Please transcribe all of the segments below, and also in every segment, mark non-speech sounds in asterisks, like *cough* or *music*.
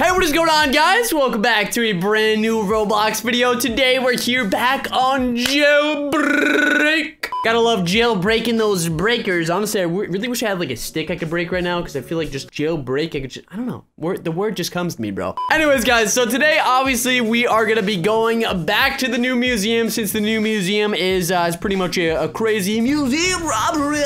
Hey, what is going on, guys? Welcome back to a brand new Roblox video. Today, we're here back on Jailbreak. Gotta love jailbreaking those breakers. Honestly, I really wish I had like a stick I could break right now because I feel like just jailbreak, I could just, I don't know. Word, the word just comes to me, bro. Anyways, guys, so today, obviously, we are gonna be going back to the new museum since the new museum is, uh, is pretty much a, a crazy museum robbery.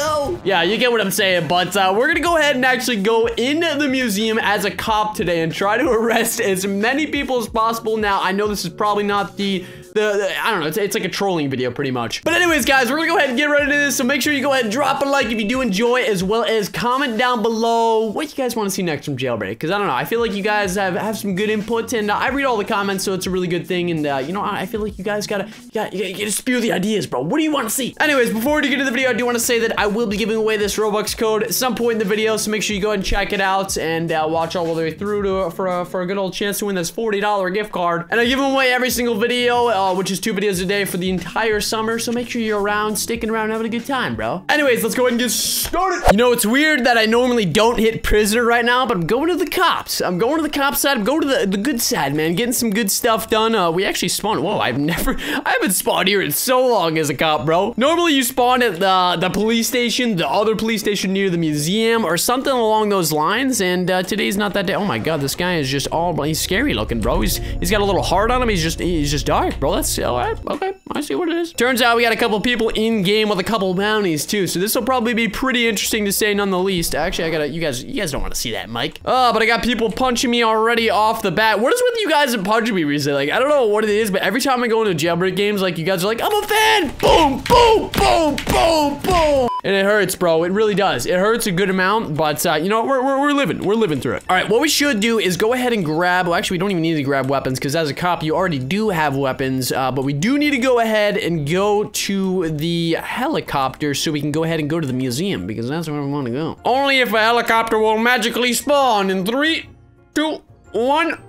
Yeah, you get what I'm saying, but uh, we're gonna go ahead and actually go into the museum as a cop today and try to *laughs* arrest as many people as possible. Now, I know this is probably not the the, I don't know, it's, it's like a trolling video pretty much. But anyways, guys, we're gonna go ahead and get right into this. So make sure you go ahead and drop a like if you do enjoy, as well as comment down below what you guys want to see next from Jailbreak. Because I don't know, I feel like you guys have, have some good input, and uh, I read all the comments, so it's a really good thing. And uh, you know, I feel like you guys gotta, you gotta, you gotta spew the ideas, bro. What do you want to see? Anyways, before we get into the video, I do want to say that I will be giving away this Robux code at some point in the video, so make sure you go ahead and check it out and uh, watch all the way through to for a, for a good old chance to win this $40 gift card. And I give away every single video, uh, which is two videos a day for the entire summer, so make sure you're around, sticking around, having a good time, bro. Anyways, let's go ahead and get started. You know, it's weird that I normally don't hit prisoner right now, but I'm going to the cops. I'm going to the cop side. I'm going to the, the good side, man. Getting some good stuff done. Uh, we actually spawned. Whoa, I've never, *laughs* I haven't spawned here in so long as a cop, bro. Normally you spawn at the, the police station, the other police station near the museum, or something along those lines, and uh, today's not that day. Oh my god, this guy is just all, he's scary looking, bro. He's, he's got a little heart on him. He's just, he's just dark, bro. That's, all right, okay. I see what it is. Turns out we got a couple people in game with a couple bounties too, so this will probably be pretty interesting to say none the least. Actually, I gotta, you guys, you guys don't want to see that, Mike. Oh, but I got people punching me already off the bat. What is with you guys and punching me recently? Like, I don't know what it is, but every time I go into jailbreak games, like, you guys are like, I'm a fan! Boom, boom, boom, boom, boom! And it hurts, bro. It really does. It hurts a good amount, but, uh, you know, we're, we're, we're living. We're living through it. All right, what we should do is go ahead and grab, well, actually, we don't even need to grab weapons, because as a cop, you already do have weapons, uh, but we do need to go ahead and go to the helicopter so we can go ahead and go to the museum, because that's where we want to go. Only if a helicopter will magically spawn in three, two, one.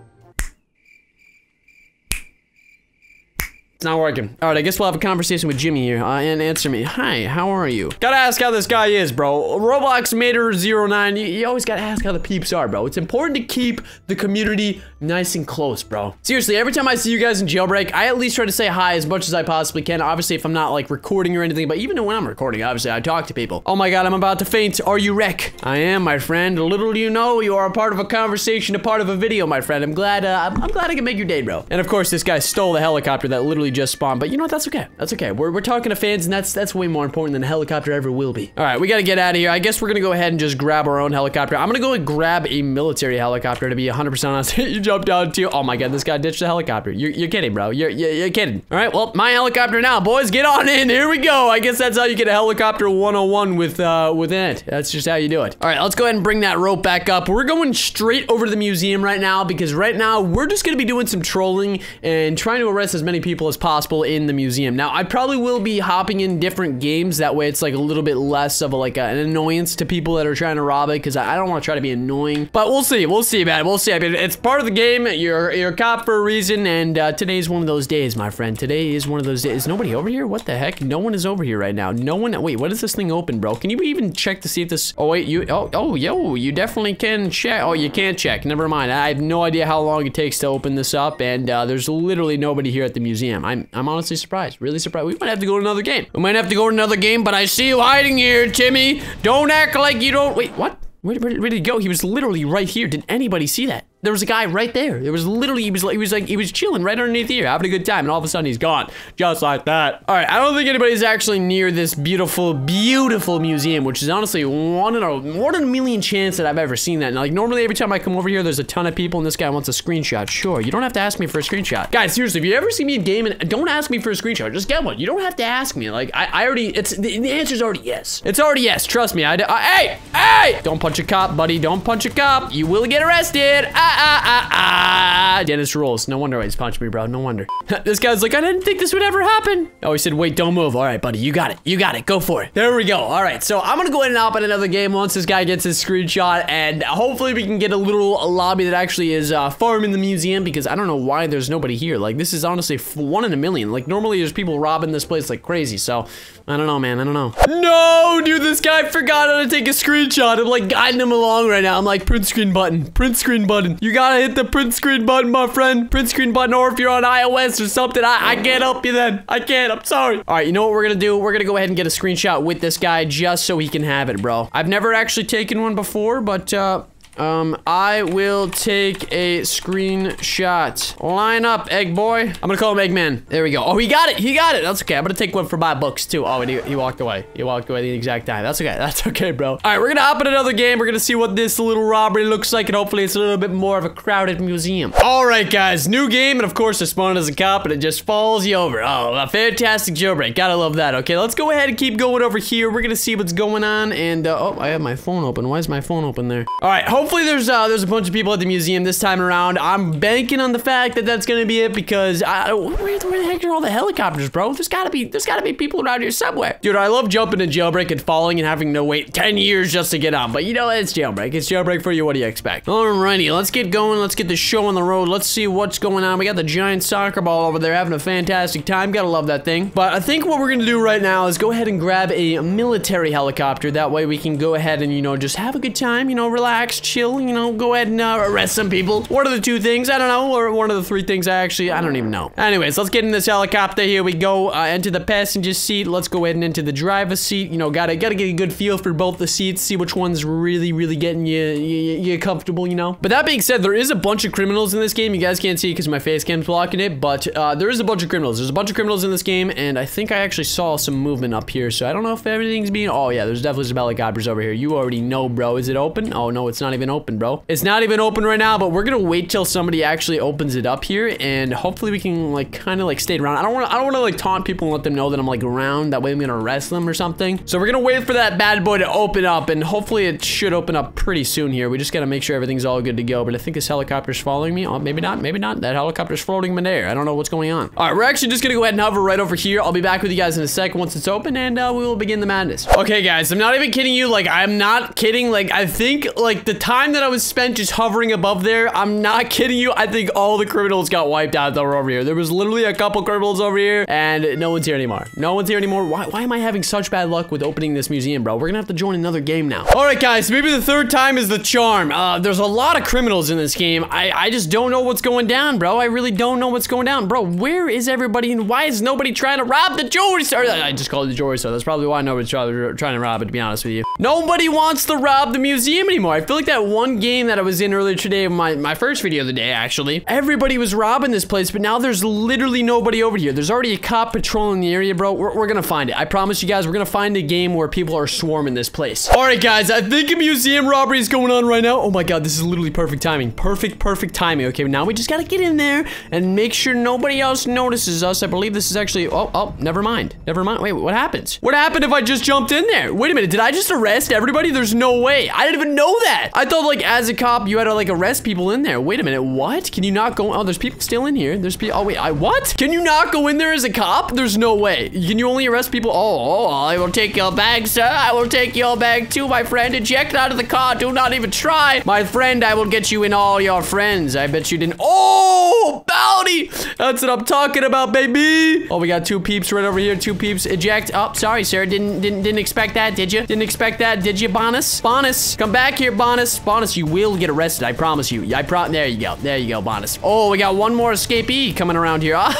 It's not working. All right, I guess we'll have a conversation with Jimmy here uh, and answer me. Hi, how are you? Gotta ask how this guy is, bro. Roblox Mater 09, you, you always gotta ask how the peeps are, bro. It's important to keep the community nice and close, bro. Seriously, every time I see you guys in jailbreak, I at least try to say hi as much as I possibly can. Obviously, if I'm not like recording or anything, but even when I'm recording, obviously, I talk to people. Oh my god, I'm about to faint. Are you wreck? I am, my friend. Little do you know, you are a part of a conversation, a part of a video, my friend. I'm glad, uh, I'm, I'm glad I can make your day, bro. And of course, this guy stole the helicopter that literally just spawned, but you know what? That's okay. That's okay. We're, we're talking to fans, and that's that's way more important than a helicopter ever will be. All right, we got to get out of here. I guess we're going to go ahead and just grab our own helicopter. I'm going to go and grab a military helicopter to be 100% honest. *laughs* you jumped down too. Oh my god, this guy ditched the helicopter. You're, you're kidding, bro. You're, you're, you're kidding. All right, well, my helicopter now. Boys, get on in. Here we go. I guess that's how you get a helicopter 101 with, uh, with it. That's just how you do it. All right, let's go ahead and bring that rope back up. We're going straight over to the museum right now because right now we're just going to be doing some trolling and trying to arrest as many people as possible in the museum. Now, I probably will be hopping in different games. That way it's like a little bit less of a, like a, an annoyance to people that are trying to rob it because I, I don't want to try to be annoying. But we'll see. We'll see, man. We'll see. I mean, it's part of the game. You're, you're a cop for a reason, and uh, today's one of those days, my friend. Today is one of those days. Is nobody over here? What the heck? No one is over here right now. No one. Wait, what is this thing open, bro? Can you even check to see if this? Oh wait, you. Oh, oh, yo, you definitely can check. Oh, you can't check. Never mind. I have no idea how long it takes to open this up, and uh, there's literally nobody here at the museum. I'm, I'm honestly surprised. Really surprised. We might have to go to another game. We might have to go to another game, but I see you hiding here, Timmy. Don't act like you don't. Wait, what? Where, where, where did he go? He was literally right here. Did anybody see that? There was a guy right there. There was literally, he was like, he was like, he was chilling right underneath here, having a good time, and all of a sudden he's gone, just like that. All right, I don't think anybody's actually near this beautiful, beautiful museum, which is honestly one in a one in a million chance that I've ever seen that. And like normally, every time I come over here, there's a ton of people, and this guy wants a screenshot. Sure, you don't have to ask me for a screenshot, guys. Seriously, if you ever see me in game, and don't ask me for a screenshot, just get one. You don't have to ask me. Like I, I already, it's the, the answer's already yes. It's already yes. Trust me. I, I hey, hey, don't punch a cop, buddy. Don't punch a cop. You will get arrested. Ah, ah, ah, ah. Dennis rules. No wonder why he's punching me, bro. No wonder. *laughs* this guy's like, I didn't think this would ever happen. Oh, he said, wait, don't move. All right, buddy, you got it. You got it. Go for it. There we go. All right, so I'm gonna go in and hop in another game once this guy gets his screenshot, and hopefully we can get a little lobby that actually is uh, farm in the museum because I don't know why there's nobody here. Like, this is honestly one in a million. Like, normally there's people robbing this place like crazy, so I don't know, man. I don't know. No, dude, this guy forgot how to take a screenshot. I'm like guiding him along right now. I'm like, print screen button, print screen button. You gotta hit the print screen button, my friend. Print screen button, or if you're on iOS or something, I, I can't help you then. I can't, I'm sorry. All right, you know what we're gonna do? We're gonna go ahead and get a screenshot with this guy just so he can have it, bro. I've never actually taken one before, but uh, um, I will take a screenshot. Line up, egg boy. I'm gonna call him Eggman. There we go. Oh, he got it. He got it. That's okay. I'm gonna take one for my books too. Oh, and he, he walked away. He walked away the exact time. That's okay. *laughs* That's okay, bro. All right, we're gonna hop in another game. We're gonna see what this little robbery looks like, and hopefully it's a little bit more of a crowded museum. All right, guys. New game, and of course, I spawned as a cop, and it just falls you over. Oh, a fantastic jailbreak. Gotta love that. Okay, let's go ahead and keep going over here. We're gonna see what's going on, and uh, oh, I have my phone open. Why is my phone open there? All right, hopefully there's uh, there's a bunch of people at the museum this time around. I'm banking on the fact that that's gonna be it because I, where, where the heck are all the helicopters, bro? There's gotta be there's gotta be people around here somewhere. Dude, I love jumping in jailbreak and falling and having to wait 10 years just to get on, But you know, it's jailbreak. It's jailbreak for you. What do you expect? Alrighty, let's get going. Let's get the show on the road. Let's see what's going on. We got the giant soccer ball over there having a fantastic time. Gotta love that thing. But I think what we're gonna do right now is go ahead and grab a military helicopter. That way we can go ahead and, you know, just have a good time, you know, relax, chill, you know, go ahead and uh, arrest some people. One of the two things, I don't know, or one of the three things I actually, I don't even know. Anyways, let's get in this helicopter. Here we go, uh, into the passenger seat. Let's go ahead and into the driver's seat. You know, gotta gotta get a good feel for both the seats, see which one's really, really getting you, you, you comfortable, you know? But that being said, there is a bunch of criminals in this game. You guys can't see because my face cam's blocking it, but uh, there is a bunch of criminals. There's a bunch of criminals in this game, and I think I actually saw some movement up here, so I don't know if everything's being, oh yeah, there's definitely some helicopters over here. You already know, bro. Is it open? Oh no, it's not even open, bro. It's not even open right now, but we're gonna wait till somebody actually opens it up here, and hopefully we can like kind of like stay around. I don't want I don't want to like taunt people and let them know that I'm like around. That way I'm gonna arrest them or something. So we're gonna wait for that bad boy to open up, and hopefully it should open up pretty soon here. We just gotta make sure everything's all good to go. But I think this helicopter's following me. Oh, maybe not. Maybe not. That helicopter's floating in air. I don't know what's going on. All right, we're actually just gonna go ahead and hover right over here. I'll be back with you guys in a second once it's open, and uh, we will begin the madness. Okay, guys, I'm not even kidding you. Like, I'm not kidding. Like, I think like the time that I was spent just hovering above there, I'm not *laughs* kidding you. I think all the criminals got wiped out that were over here. There was literally a couple criminals over here, and no one's here anymore. No one's here anymore. Why, why am I having such bad luck with opening this museum, bro? We're gonna have to join another game now. All right, guys, maybe the third time is the charm. Uh, there's a lot of criminals in this game. I, I just don't know what's going down, bro. I really don't know what's going down. Bro, where is everybody, and why is nobody trying to rob the jewelry store? I just called it the jewelry store. That's probably why nobody's trying to rob it, to be honest with you. Nobody wants to rob the museum anymore. I feel like that one game that I was in earlier today, my, my first video of the day, actually, everybody was robbing this place, but now there's literally nobody over here. There's already a cop patrolling the area, bro. We're, we're gonna find it. I promise you guys, we're gonna find a game where people are swarming this place. All right, guys, I think a museum robbery is going on right now. Oh my God, this is literally perfect timing. Perfect, perfect timing. Okay, now we just gotta get in there and make sure nobody else notices us. I believe this is actually, oh, oh, never mind. Never mind. Wait, what happens? What happened if I just jumped in there? Wait a minute, did I just arrest everybody? There's no way. I didn't even know that. I thought like as a cop, you had to like arrest people in there. Wait a minute, what? Can you not go? Oh, there's people still in here. There's people, oh wait, I, what? Can you not go in there as a cop? There's no way. Can you only arrest people? Oh, oh, I will take your bag, sir. I will take your bag too, my friend. Eject out of the car. Do not even try. My friend, I will get you and all your friends. I bet you didn't. Oh, bounty. That's what I'm talking about, baby. Oh, we got two peeps right over here. Two peeps. Eject. Oh, sorry, sir. Didn't didn't didn't expect that, did you? Didn't expect that, did you, Bonus? Bonus, come back here, Bonus. Bonus, you will get arrested. I promise you. I pro. There you go. There you go, Bonus. Oh, we got one more escapee coming around here. *laughs*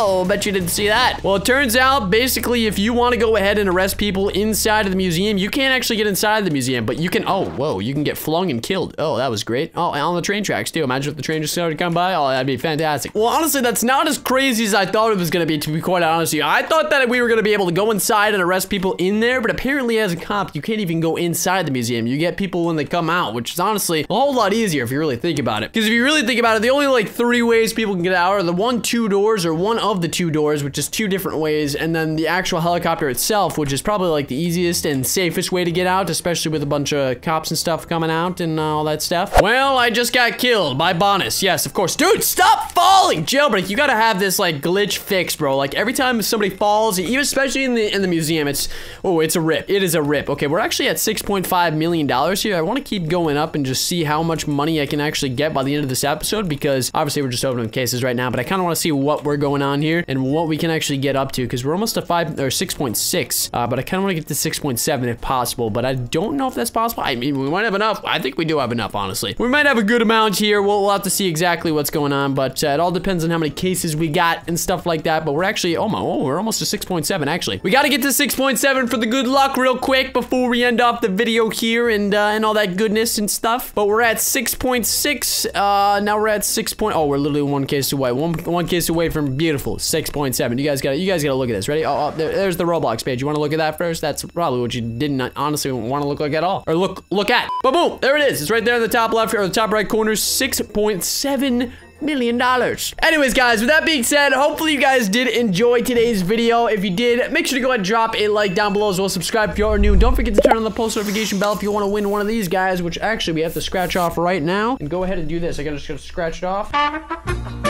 Oh, bet you didn't see that. Well, it turns out basically if you want to go ahead and arrest people inside of the museum, you can't actually get inside the museum, but you can. Oh, whoa, you can get flung and killed. Oh, that was great. Oh, on the train tracks too. Imagine if the train just started to come by. Oh, that'd be fantastic. fantastic. Well, honestly, that's not as crazy as I thought it was gonna be, to be quite honest with you. I thought that we were gonna be able to go inside and arrest people in there, but apparently as a cop, you can't even go inside the museum. You get people when they come out, which is honestly a whole lot easier if you really think about it. Because if you really think about it, the only like three ways people can get out are the one, two doors, or one of the two doors, which is two different ways, and then the actual helicopter itself, which is probably like the easiest and safest way to get out, especially with a bunch of cops and stuff coming out and uh, all that stuff. Well, I just got killed by Bonus. Yes, of course. Dude, stop falling! Jailbreak, you gotta have this like glitch fixed, bro. Like every time somebody falls, even especially in the in the museum, it's oh, it's a rip. It is a rip. Okay, we're actually at 6.5 million dollars here. I want to going up and just see how much money I can actually get by the end of this episode because obviously we're just opening cases right now, but I kind of want to see what we're going on here and what we can actually get up to because we're almost at 5 or 6.6, uh, but I kind of want to get to 6.7 if possible, but I don't know if that's possible. I mean, we might have enough. I think we do have enough, honestly. We might have a good amount here. We'll, we'll have to see exactly what's going on, but uh, it all depends on how many cases we got and stuff like that, but we're actually, oh my, oh, we're almost to 6.7 actually. We got to get to 6.7 for the good luck real quick before we end off the video here and uh, and all that goodness and stuff. But we're at 6.6. Uh, now we're at 6. Point, oh, we're literally one case away. One one case away from beautiful 6.7. You guys got you guys got to look at this. Ready? Oh, oh there, there's the Roblox page. You want to look at that first? That's probably what you didn't honestly want to look like at all, or look look at. But boom, there it is. It's right there in the top left or the top right corner. 6.7 million dollars. Anyways, guys, with that being said, hopefully you guys did enjoy today's video. If you did, make sure to go ahead and drop a like down below as well. Subscribe if you are new. Don't forget to turn on the post notification bell if you want to win one of these guys, which actually we have to scratch off right now. And go ahead and do this. I gotta just gotta scratch it off.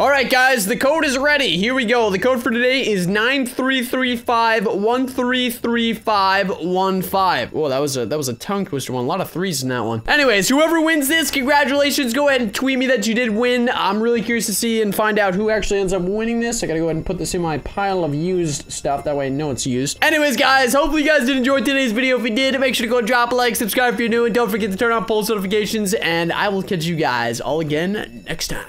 All right, guys, the code is ready. Here we go. The code for today is 9335133515. Whoa, that was a that was a tongue twister one. A lot of threes in that one. Anyways, whoever wins this, congratulations. Go ahead and tweet me that you did win. I'm really curious to see and find out who actually ends up winning this. I gotta go ahead and put this in my pile of used stuff. That way I know it's used. Anyways, guys, hopefully you guys did enjoy today's video. If you did, make sure to go drop a like, subscribe if you're new, and don't forget to turn on post notifications. And I will catch you guys all again next time.